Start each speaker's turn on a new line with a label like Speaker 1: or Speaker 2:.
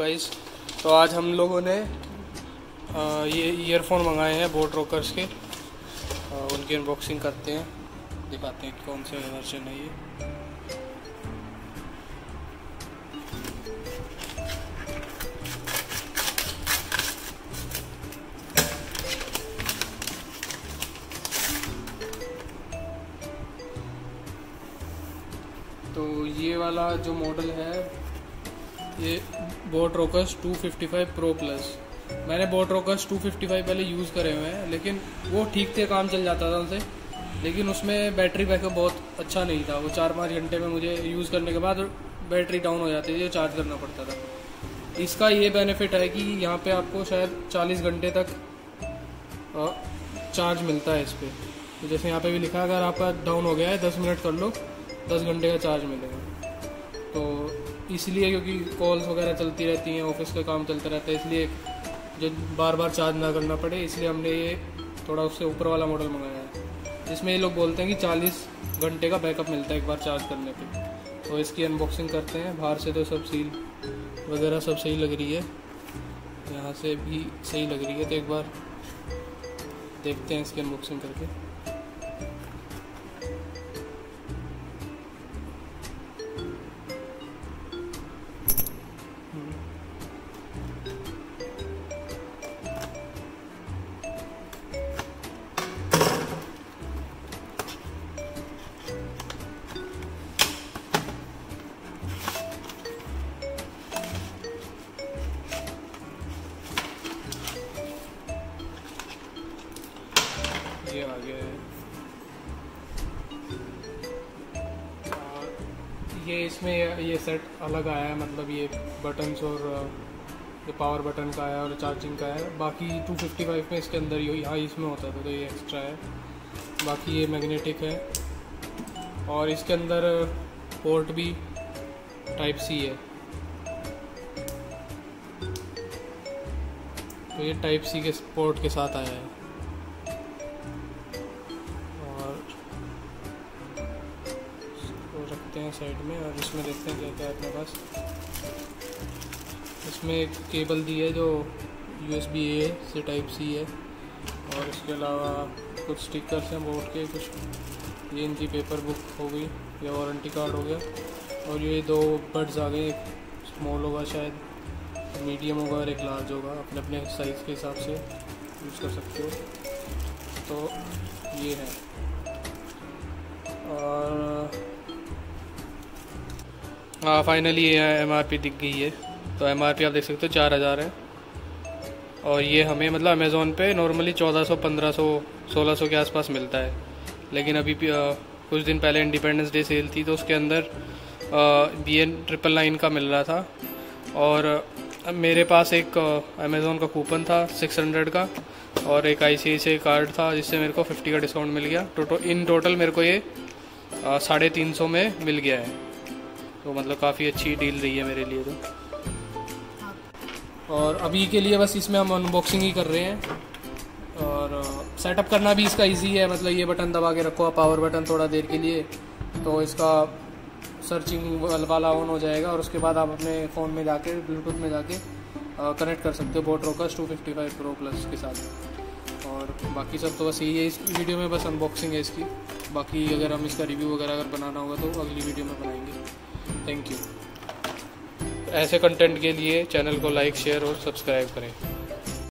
Speaker 1: Guys तो आज हम लोगों ने ये ईयरफोन मंगाए हैं बोट रॉकर्स के। उनकी अनबॉक्सिंग करते हैं। दिखाते हैं कौन से वर्जन है ये। तो ये वाला जो मॉडल है ये बोट रोकस 255 प्रो प्लस मैंने बोट रोकस 255 पहले यूज़ करे हुए हैं, लेकिन वो ठीक थे, काम चल जाता था उनसे। लेकिन उसमें बैटरी बैकअप बहुत अच्छा नहीं था। वो चार पाँच घंटे में मुझे यूज़ करने के बाद बैटरी डाउन हो जाती थी चार्ज करना पड़ता था। इसका ये बेनिफिट है कि यहाँ पे आपको शायद 40 घंटे तक चार्ज मिलता है इस पर तो जैसे यहाँ पे भी लिखा है, अगर आपका डाउन हो गया है 10 मिनट कर लो 10 घंटे का चार्ज मिलेगा। तो इसलिए क्योंकि कॉल्स वगैरह चलती रहती हैं ऑफ़िस का काम चलता रहता है, इसलिए जो बार बार चार्ज ना करना पड़े, इसलिए हमने ये थोड़ा उससे ऊपर वाला मॉडल मंगाया है। जिसमें ये लोग बोलते हैं कि 40 घंटे का बैकअप मिलता है एक बार चार्ज करने पे। तो इसकी अनबॉक्सिंग करते हैं, बाहर से तो सब सील वगैरह सब सही लग रही है। यहाँ से भी सही लग रही है तो एक बार देखते हैं इसकी अनबॉक्सिंग करके। ये इसमें ये सेट अलग आया है मतलब ये बटन्स और ये पावर बटन का है और चार्जिंग का है। बाकी 255 में इसके अंदर ही यहाँ इसमें होता था तो ये एक्स्ट्रा है। बाकी ये मैग्नेटिक है। और इसके अंदर पोर्ट भी टाइप सी है। तो ये टाइप सी के पोर्ट के साथ आया है। रखते हैं साइड में और इसमें देखते हैं क्या क्या है अपने पास। इसमें एक केबल दी है जो यू एस बी ए से टाइप सी है और इसके अलावा कुछ स्टिकर्स हैं बोर्ड के, कुछ ये इनकी पेपर बुक हो गई, या वारंटी कार्ड हो गया। और ये दो बड्स आ गए, एक स्मॉल होगा शायद मीडियम होगा और एक लार्ज होगा अपने अपने साइज़ के हिसाब से यूज़ कर सकते हो। तो ये है। और हाँ फाइनली ये एम आर पी दिख गई है। तो एम आर पी आप देख सकते हो चार हज़ार है। और ये हमें मतलब अमेज़ोन पे नॉर्मली चौदह सौ पंद्रह सौ सोलह सौ के आसपास मिलता है। लेकिन अभी आ, कुछ दिन पहले इंडिपेंडेंस डे सेल थी तो उसके अंदर बी एन ट्रिपल नाइन का मिल रहा था। और मेरे पास एक अमेज़ोन का कूपन था सिक्स हंड्रेड का। और एक आई सी कार्ड था जिससे मेरे को फिफ्टी का डिस्काउंट मिल गया। टोटो इन टोटल मेरे को ये साढ़े तीन सौ में मिल गया है। तो मतलब काफ़ी अच्छी डील रही है मेरे लिए तो। और अभी के लिए बस इसमें हम अनबॉक्सिंग ही कर रहे हैं। और सेटअप करना भी इसका इजी है मतलब ये बटन दबा के रखो पावर बटन थोड़ा देर के लिए तो इसका सर्चिंग वाला ऑन हो जाएगा और उसके बाद आप अपने फ़ोन में जाके ब्लूटूथ में जाके कनेक्ट कर सकते हो boAt Rockerz two fifty five pro plus के साथ। और बाकी सब तो बस यही है, इस वीडियो में बस अनबॉक्सिंग है इसकी। बाकी अगर हम इसका रिव्यू वगैरह अगर बनाना होगा तो अगली वीडियो में बनाएँगे। थैंक यू ऐसे कंटेंट के लिए चैनल को लाइक शेयर और सब्सक्राइब करें।